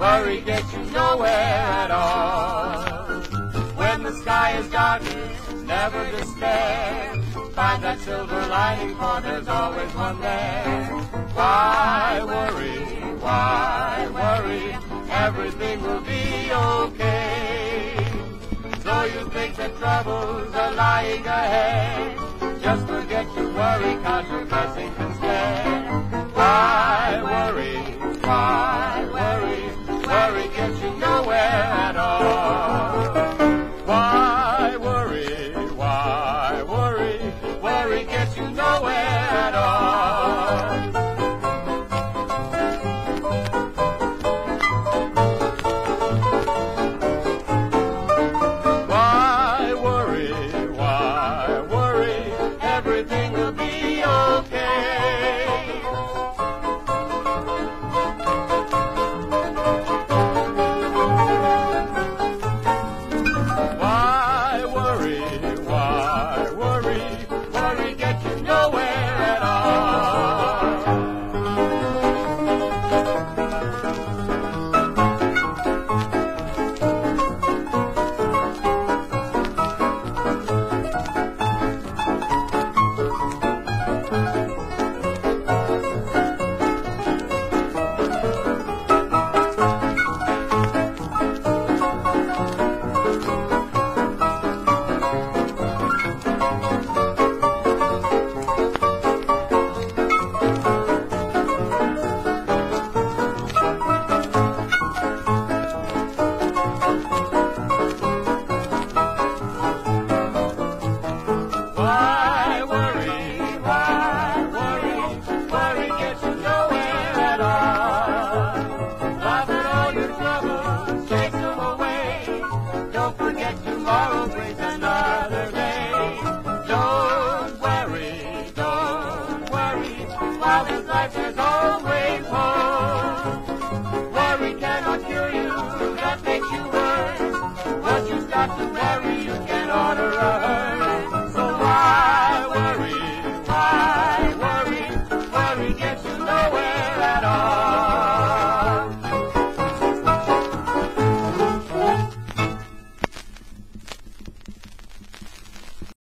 Worry gets you nowhere at all. When the sky is darkest, never despair. Find that silver lining, for there's always one there. Why worry? Why worry? Everything will be okay. So you think that troubles are lying ahead. Just forget to worry, cause your blessings instead. Why worry? Why life always. Worry cannot cure you, that makes you worse. You you can order a. So why worry, why worry? Worry gets you nowhere.